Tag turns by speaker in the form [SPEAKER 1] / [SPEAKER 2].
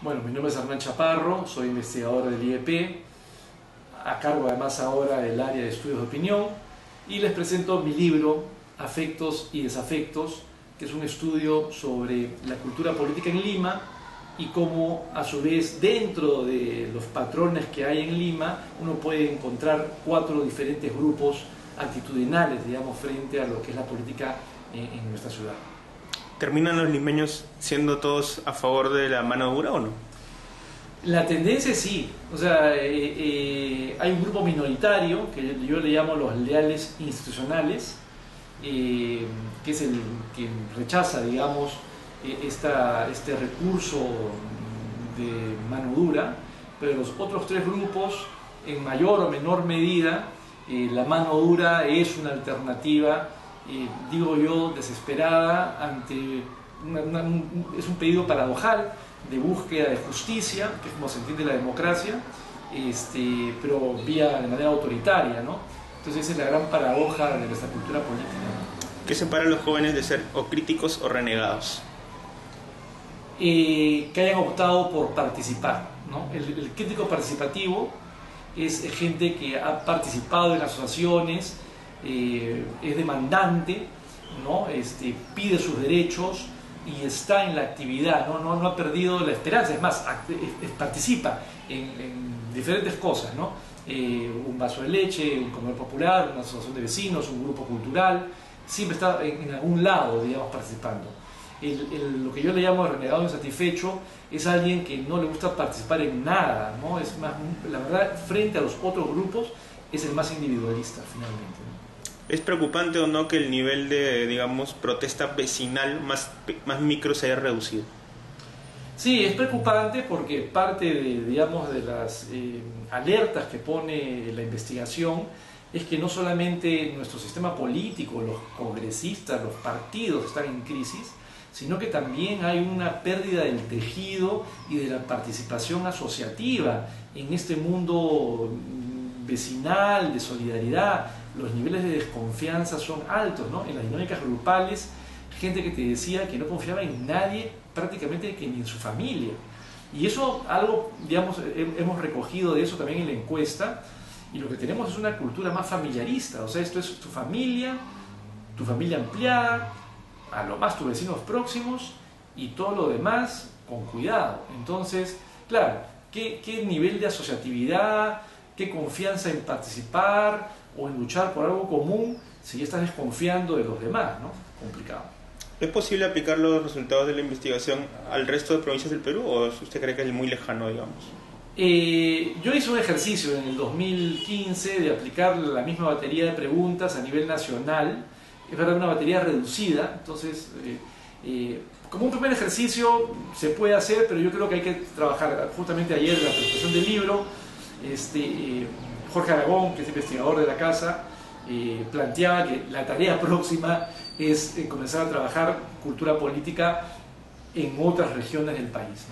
[SPEAKER 1] Bueno, mi nombre es Hernán Chaparro, soy investigador del IEP, a cargo además ahora del área de estudios de opinión, y les presento mi libro Afectos y Desafectos, que es un estudio sobre la cultura política en Lima y cómo a su vez dentro de los patrones que hay en Lima uno puede encontrar cuatro diferentes grupos actitudinales, digamos, frente a lo que es la política en, en nuestra ciudad.
[SPEAKER 2] ¿Terminan los limeños siendo todos a favor de la mano dura o no?
[SPEAKER 1] La tendencia sí, o sea, eh, eh, hay un grupo minoritario que yo le llamo los leales institucionales, eh, que es el que rechaza, digamos, esta, este recurso de mano dura, pero los otros tres grupos, en mayor o menor medida, la mano dura es una alternativa digo yo, desesperada ante es un pedido paradojal de búsqueda de justicia, que es como se entiende la democracia, este, pero vía de manera autoritaria, ¿no? Entonces esa es la gran paradoja de nuestra cultura política.
[SPEAKER 2] ¿Qué separa a los jóvenes de ser o críticos o renegados?
[SPEAKER 1] Eh, que hayan optado por participar. ¿no? El, crítico participativo es gente que ha participado en asociaciones, eh, es demandante, ¿no? este, pide sus derechos y está en la actividad, no, no, no ha perdido la esperanza, es más, participa en, diferentes cosas, ¿no? Eh, un vaso de leche, un comedor popular, una asociación de vecinos, un grupo cultural, siempre está en, algún lado, digamos, participando. lo que yo le llamo renegado insatisfecho es alguien que no le gusta participar en nada, ¿no? Es más, la verdad, frente a los otros grupos, es el más individualista finalmente.
[SPEAKER 2] ¿Es preocupante o no que el nivel de, digamos, protesta vecinal más, más micro se haya reducido?
[SPEAKER 1] Sí, es preocupante porque parte de, digamos, de las eh, alertas que pone la investigación es que no solamente nuestro sistema político, los congresistas, los partidos están en crisis, sino que también hay una pérdida del tejido y de la participación asociativa en este mundo vecinal, de solidaridad, los niveles de desconfianza son altos, ¿no? En las dinámicas grupales, gente que te decía que no confiaba en nadie, prácticamente que ni en su familia. Y eso, algo, digamos, hemos recogido de eso también en la encuesta, y lo que tenemos es una cultura más familiarista, o sea, esto es tu familia, tu familia ampliada, a lo más tus vecinos próximos, y todo lo demás con cuidado. Entonces, claro, ¿qué, qué nivel de asociatividad, qué confianza en participar o en luchar por algo común si ya estás desconfiando de los demás, ¿no? Complicado.
[SPEAKER 2] ¿Es posible aplicar los resultados de la investigación al resto de provincias del Perú o usted cree que es muy lejano, digamos?
[SPEAKER 1] Eh, yo hice un ejercicio en el 2015 de aplicar la misma batería de preguntas a nivel nacional. Es verdad, una batería reducida, entonces, eh, eh, como un primer ejercicio se puede hacer, pero yo creo que hay que trabajar. Justamente ayer en la presentación del libro, este, eh, Jorge Aragón, que es investigador de la casa, eh, planteaba que la tarea próxima es eh, comenzar a trabajar cultura política en otras regiones del país.